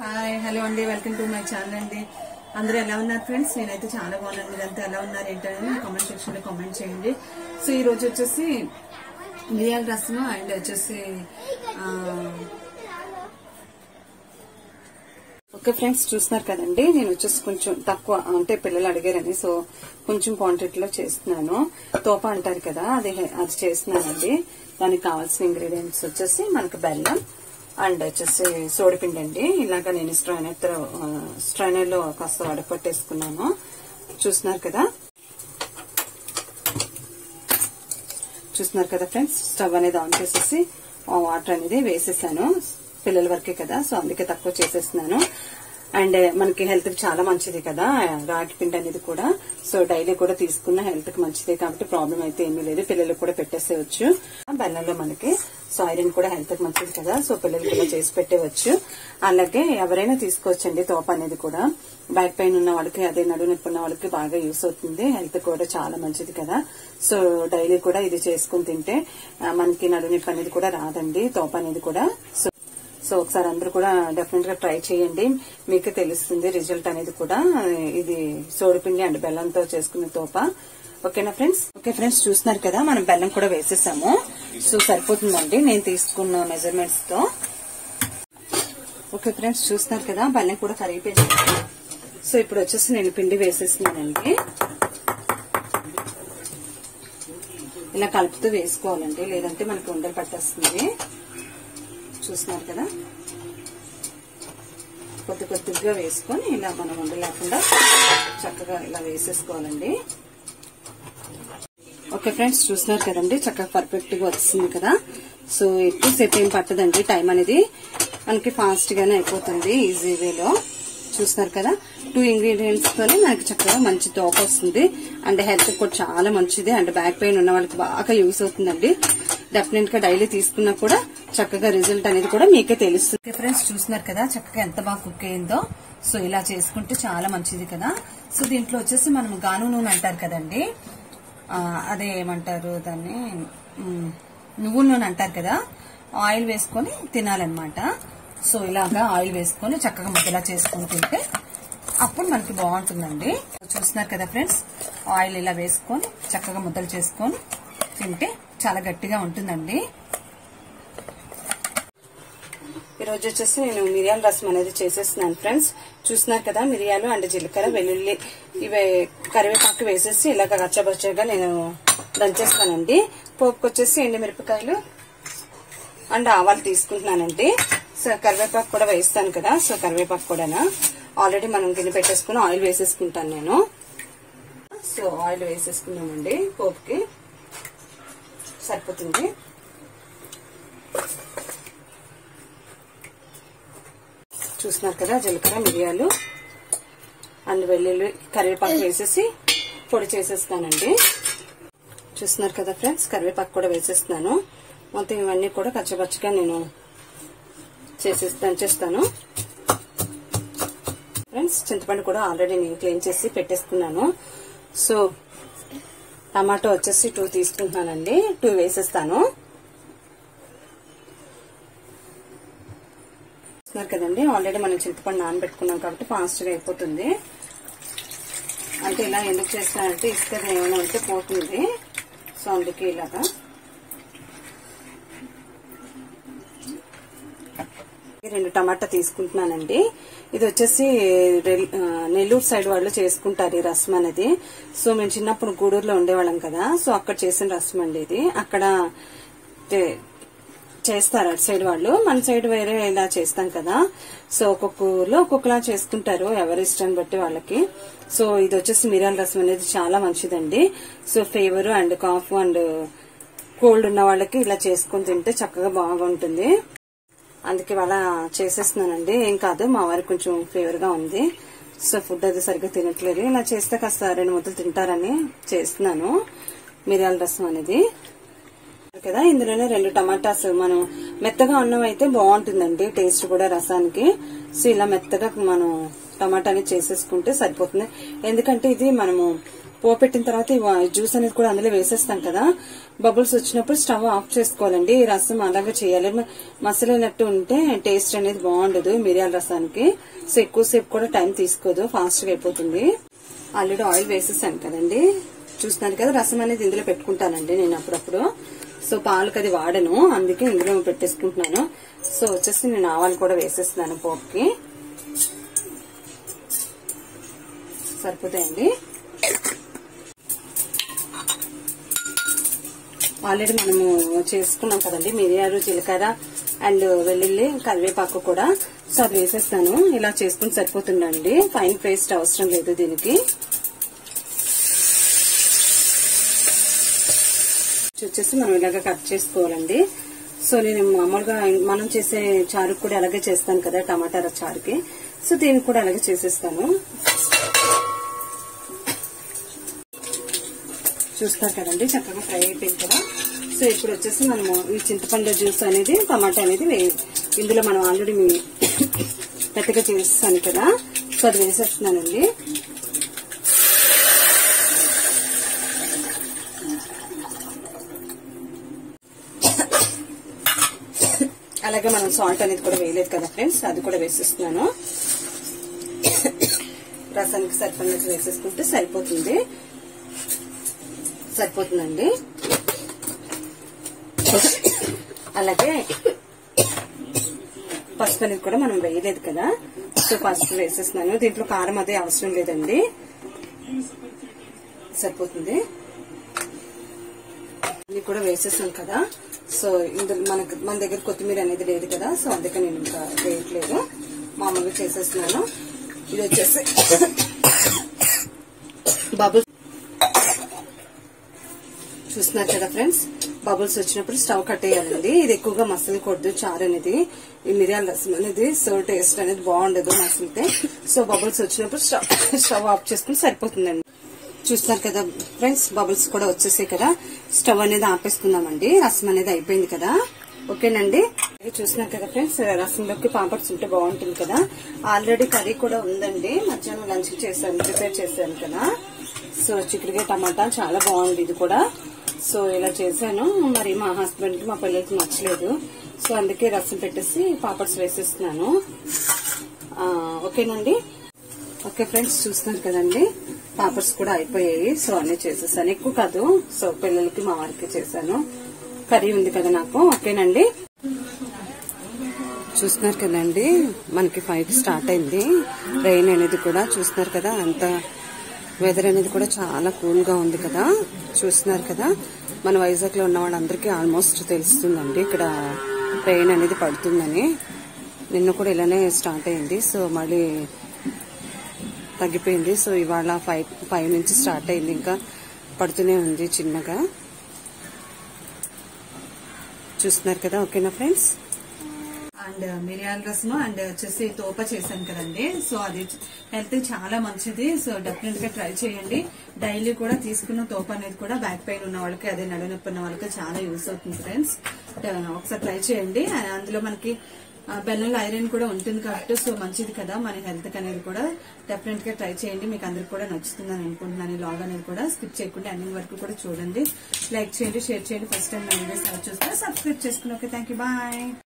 Hi hello అండి. Welcome to my channel అండి. అందరూ ఎలా ఉన్నారు ఫ్రెండ్స్ నేనైతే చాలా బాగున్నాను. మీరంతా ఎలా ఉన్నారు ఏంటనేది కామెంట్ సెక్షన్లో కామెంట్ చేయండి. సో ఈ రోజు వచ్చేసి మిరియాల రసము అండ్ వచ్చేసి ఓకే ఫ్రెండ్స్ చూస్తున్నారు కదండి. నేను వచ్చేసి కొంచెం తక్కువ అంటే పిల్లలు అడిగారని సో కొంచెం క్వాంటిటీలో చేస్తున్నాను. తోప అంటారు కదా అది అది చేస్తున్నానండి. దానికి కావాల్సిన ఇంగ్రీడియంట్స్ వచ్చేసి మనకు బెల్లం అండ్ వచ్చేసి సోడిపిండి అండి ఇలాగా నేను స్ట్రైనర్ స్ట్రైనర్లో కాస్త అడపట్టేసుకున్నాను చూస్తున్నారు కదా? చూస్తున్నారు కదా ఫ్రెండ్స్? స్టవ్ అనేది ఆన్ చేసేసి వాటర్ అనేది వేసేసాను. పిల్లల వరకే కదా సో అందుకే తక్కువ చేసేస్తున్నాను. అండ్ మనకి హెల్త్కి చాలా మంచిది కదా రాగి పిండి అనేది కూడా. సో డైలీ కూడా తీసుకున్న హెల్త్కి మంచిది కాబట్టి ప్రాబ్లం అయితే ఏమీ లేదు. పిల్లలకు కూడా పెట్టేసేవచ్చు బెల్లంలో మనకి సో ఐరన్ కూడా హెల్త్కి మంచిది కదా సో పిల్లలు కూడా చేసి పెట్టేవచ్చు అలాగే ఎవరైనా తీసుకోవచ్చండి తోప అనేది కూడా. బ్యాక్ పెయిన్ ఉన్న వాళ్ళకి అదే నడువు నొప్పి ఉన్న వాళ్ళకి బాగా యూస్ అవుతుంది. హెల్త్ కూడా చాలా మంచిది కదా. సో డైలీ కూడా ఇది చేసుకుని తింటే మనకి నడువు నొప్పి అనేది కూడా రాదండి తోప అనేది కూడా. సో సో ఒకసారి అందరూ కూడా డెఫినెట్గా ట్రై చేయండి. మీకు తెలుస్తుంది రిజల్ట్ అనేది కూడా. ఇది సోడిపిండి అండ్ బెల్లంతో చేసుకునే తోప. ఓకేనా ఫ్రెండ్స్ ఓకే ఫ్రెండ్స్ చూస్తున్నారు కదా మనం బెల్లం కూడా వేసేసాము. సో సరిపోతుందండి. నేను తీసుకున్న మెజర్మెంట్స్తో. ఓకే ఫ్రెండ్స్ చూస్తున్నారు కదా బెల్లం కూడా కరిగిపోయింది. సో ఇప్పుడు వచ్చేసి నేను పిండి వేసేస్తున్నానండి. ఇలా కలుపుతూ వేసుకోవాలండి. లేదంటే మనకి ఉండలు పట్టేస్తుంది. చూస్తున్నారు కదా? కొద్ది కొద్దిగా వేసుకొని ఇలా మనం ఉండ లేకుండా చక్కగా ఇలా వేసేసుకోవాలండి. ఓకే ఫ్రెండ్స్ చూస్తున్నారు కదండి చక్కగా పర్ఫెక్ట్గా వస్తుంది కదా? సో ఎక్కువసేపు ఏం పట్టదండి టైం అనేది. మనకి ఫాస్ట్ గానే అయిపోతుంది ఈజీ వేలో చూస్తున్నారు కదా? టూ ఇంగ్రీడియంట్స్ తోనే మనకి చక్కగా మంచి తోక వస్తుంది. అండ్ హెల్త్ కూడా చాలా మంచిది. అండ్ బ్యాక్ పెయిన్ ఉన్న వాళ్ళకి బాగా యూస్ అవుతుందండి. డెఫినెట్గా డైలీ తీసుకున్నా కూడా చక్కగా రిజల్ట్ అనేది కూడా మీకే తెలుస్తుంది. ఫ్రెండ్స్ చూస్తున్నారు కదా చక్కగా ఎంత బాగా కుక్ అయిందో. సో ఇలా చేసుకుంటే చాలా మంచిది కదా. సో దీంట్లో వచ్చేసి మనం గాను నూనె అంటారు కదండి. అదే ఏమంటారు దాన్ని? నువ్వుల నూనె అంటారు కదా. ఆయిల్ వేసుకొని తినాలన్నమాట. సో ఇలాగా ఆయిల్ వేసుకొని చక్కగా ముద్దలా చేసుకొని తింటే అప్పుడు మనకి బాగుంటుందండి. చూస్తున్నారు కదా ఫ్రెండ్స్ ఆయిల్ ఇలా వేసుకొని చక్కగా ముద్దలు చేసుకొని తింటే చాలా గట్టిగా ఉంటుందండి. ఈరోజు వచ్చేసి నేను మిరియాల రసం అనేది చేసేస్తున్నాను ఫ్రెండ్స్ చూస్తున్నారు కదా మిరియాలు అండ్ జీలకర్ర వెల్లుల్లి. ఇవి కరివేపాకు వేసేసి ఇలాగ రచ్చబచ్చగా నేను దంచేస్తానండి. పోపుకి వచ్చేసి ఎండుమిరపకాయలు అండ్ ఆవాలు తీసుకుంటున్నానండి. సో కరివేపాకు కూడా వేస్తాను కదా సో కరివేపాకు కూడా ఆల్రెడీ మనం గిన్నె పెట్టేసుకుని ఆయిల్ వేసేసుకుంటాను నేను. సో ఆయిల్ వేసేసుకున్నామండి పోపుకి. సరిపోతుంది. చూస్తున్నారు కదా జీలకర్ర మిరియాలు అండ్ వెల్లుల్లి కరివేపాకు వేసేసి పొడి చేసేస్తానండి. చూస్తున్నారు కదా ఫ్రెండ్స్ కరివేపాకు కూడా వేసేస్తున్నాను. మొత్తం ఇవన్నీ కూడా కచ్చపచ్చగా నేను చేసేసి దంచేస్తాను ఫ్రెండ్స్ చింతపండు కూడా ఆల్రెడీ నేను క్లీన్ చేసి పెట్టేసుకున్నాను సో టమాటో వచ్చేసి టూ తీసుకుంటున్నానండి టూ వేసేస్తాను. చూస్తున్నారు కదండి. ఆల్రెడీ మనం చింతపండు నానబెట్టుకున్నాం కాబట్టి ఫాస్ట్గా అయిపోతుంది. అంటే ఇలా ఎందుకు చేస్తానంటే ఇస్తే ఏమైనా ఉంటే పోతుంది. సో అందుకే ఇలాగా. రెండు టమాటా తీసుకుంటున్నానండి. ఇది వచ్చేసి నెల్లూరు సైడ్ వాళ్ళు చేసుకుంటారు ఈ రసం అనేది. సో మేము చిన్నప్పుడు గూడూరులో ఉండేవాళ్ళం కదా. సో అక్కడ చేసిన రసం అండి ఇది. అక్కడ చేస్తారు. అటు సైడ్ వాళ్ళు. మన సైడ్ వేరే ఇలా చేస్తాం కదా. సో ఒక్కొక్క ఊర్లో ఒక్కొక్కలా చేసుకుంటారు ఎవరి ఇష్టాన్ని బట్టి వాళ్ళకి. సో ఇది వచ్చేసి మిరియాల రసం అనేది చాలా మంచిదండి. So fever and cough and cold ఉన్న వాళ్ళకి ఇలా చేసుకుని తింటే చక్కగా బాగుంటుంది. అందుకే అలా చేసేస్తున్నానండి. ఏం కాదు మా వారికి కొంచెం ఫీవర్గా ఉంది. సో ఫుడ్ అది సరిగ్గా తినట్లేదు. ఇలా చేస్తే కాస్త రెండు ముద్దలు తింటారని చేస్తున్నాను. మిరియాల రసం అనేది. కదా ఇందులోనే రెండు టమాటాస్ మనం మెత్తగా అన్నం అయితే బాగుంటుందండి టేస్ట్ కూడా రసానికి. సో ఇలా మెత్తగా మనం టమాటా అనేది చేసేసుకుంటే సరిపోతుంది. ఎందుకంటే ఇది మనము పోపెట్టిన తర్వాత జ్యూస్ అనేది కూడా అందులో వేసేస్తాం కదా. బబుల్స్ వచ్చినప్పుడు స్టవ్ ఆఫ్ చేసుకోవాలండి. ఈ రసం అలాగే చేయాలి. మసలైనట్టు ఉంటే టేస్ట్ అనేది బాగుండదు మిరియాల రసానికి. సో ఎక్కువసేపు కూడా టైం తీసుకోదు ఫాస్ట్గా అయిపోతుంది. ఆల్రెడీ ఆయిల్ వేసేసాను కదండి. చూస్తున్నాను కదా రసం అనేది ఇందులో పెట్టుకుంటానండి నేను అప్పుడప్పుడు. సో పాలకు అది వాడను అందుకే ఇందులో పెట్టేసుకుంటున్నాను. సో వచ్చేసి నేను ఆవాలు కూడా వేసేస్తున్నాను పోపుకి. సరిపోతాయండి. ఆల్రెడీ మనము చేసుకున్నాం కదండి మిరియాలు జీలకర్ర అండ్ వెల్లుల్లి కరివేపాకు కూడా. సో అది వేసేస్తాను. ఇలా చేసుకుని సరిపోతుందండి. ఫైన్ పేస్ట్ అవసరం లేదు దీనికి. వచ్చేసి మనం ఇలాగ కట్ చేసుకోవాలండి. సో నేను మామూలుగా మనం చేసే చారుకు కూడా అలాగే చేస్తాను కదా టమాటా చారుకి. సో దీనికి కూడా అలాగే చేసేస్తాను. చూస్తారు కదండి చక్కగా ఫ్రై అయిపోయింది కదా. సో ఇప్పుడు వచ్చేసి మనము ఈ చింతపండు జ్యూస్ అనేది టమాటా అనేది ఇందులో మనం ఆల్రెడీ పెద్దగా చేస్తాను కదా. సో అది వేసేస్తున్నానండి. అలాగే మనం సాల్ట్ అనేది కూడా వేయలేదు కదా ఫ్రెండ్స్ అది కూడా వేసేస్తున్నాను. రసానికి సరిపడినట్టు వేసేసుకుంటే సరిపోతుంది. సరిపోతుందండి. అలాగే పసుపు అనేది కూడా మనం వేయలేదు కదా? సో పసుపు వేసేస్తున్నాను. దీంట్లో కారం అదే అవసరం లేదండి. సరిపోతుంది. ఇది కూడా వేసేసాం కదా. సో ఇందులో మనకు మన దగ్గర కొత్తిమీర అనేది లేదు కదా. సో అందుకే నేను ఇంకా వేయట్లేదు. మామూలుగా చేసేస్తున్నాను. ఇది వచ్చేసి బబుల్స్. చూస్తున్నారు కదా ఫ్రెండ్స్? బబుల్స్ వచ్చినప్పుడు స్టవ్ కట్టేయాలండి. ఇది ఎక్కువగా మసలు కొద్దు చారు అనేది. ఈ మిరియాల రసం అనేది సో టేస్ట్ అనేది బాగుండదు మసలితే. సో బబుల్స్ వచ్చినప్పుడు స్టవ్ స్టవ్ ఆఫ్ చేసుకుని సరిపోతుందండి. చూస్తున్నారు కదా ఫ్రెండ్స్ బబుల్స్ కూడా వచ్చేసాయి కదా. స్టవ్ అనేది ఆపేసుకుందామండి. రసం అనేది అయిపోయింది కదా. ఓకేనండి? చూసినారు కదా ఫ్రెండ్స్ రసంలోకి పాపడ్స్ ఉంటే బాగుంటుంది కదా. ఆల్రెడీ కర్రీ కూడా ఉందండి. మధ్యాహ్నం లంచ్ చేశాను ప్రిపేర్ చేశాను కదా. సో చిక్కుడుగా టమాటా చాలా బాగుంది ఇది కూడా. సో ఇలా చేశాను. మరి మా హస్బెండ్ మా పిల్లలకి నచ్చలేదు. సో అందుకే రసం పెట్టేసి పాపడ్స్ వేసేస్తున్నాను. ఓకేనండి? ఓకే ఫ్రెండ్స్ చూస్తున్నారు కదండి? పాపర్స్ కూడా అయిపోయాయి. సో అన్ని చేసేసాను. ఎక్కువ కాదు. సో పిల్లలకి మా వారికి చేశాను. కర్రీ ఉంది కదా నాకు. ఓకేనండి? చూస్తున్నారు కదండి? మనకి ఫైవ్ స్టార్ట్ అయింది. రెయిన్ అనేది కూడా చూస్తున్నారు కదా? అంత వెదర్ అనేది కూడా చాలా కూల్గా ఉంది కదా? చూస్తున్నారు కదా? మన వైజాగ్లో ఉన్న వాళ్ళందరికీ ఆల్మోస్ట్ తెలుస్తుందండి. ఇక్కడ రెయిన్ అనేది పడుతుందని. నిన్న కూడా ఇలానే స్టార్ట్ అయింది. సో మళ్ళీ తగ్గిపోయింది. సో ఇవాళ ఫైవ్ ఫైవ్ నుంచి స్టార్ట్ అయింది. ఇంకా పడుతూనే ఉంది చిన్నగా. చూస్తున్నారు కదా ఓకేనా ఫ్రెండ్స్? అండ్ uh, మిరియాల రసము అండ్ వచ్చేసి తోప చేశాను కదండి. సో అది హెల్త్ చాలా మంచిది. సో డెఫినెట్గా ట్రై చేయండి. డైలీ కూడా తీసుకున్న తోప అనేది కూడా బ్యాక్ పెయిన్ ఉన్న వాళ్ళకి అదే నడునొప్పి ఉన్న వాళ్ళకి చాలా యూస్ అవుతుంది ఫ్రెండ్స్. ఒకసారి ట్రై చేయండి. అందులో మనకి బెల్లంలో ఐరన్ కూడా ఉంటుంది కాబట్టి సో మంచిది కదా. మన హెల్త్ అనేది కూడా డెఫినెట్గా ట్రై చేయండి. మీకు అందరికి కూడా నచ్చుతుందని అనుకుంటున్నాను. ఈ లాగ్ అనేది కూడా స్కిప్ చేయకుండా అన్ని వరకు కూడా చూడండి. లైక్ చేయండి షేర్ చేయండి. ఫస్ట్ టైం నా వీడియోస్ చూస్తే సబ్స్క్రైబ్ చేసుకుని. Okay thank you bye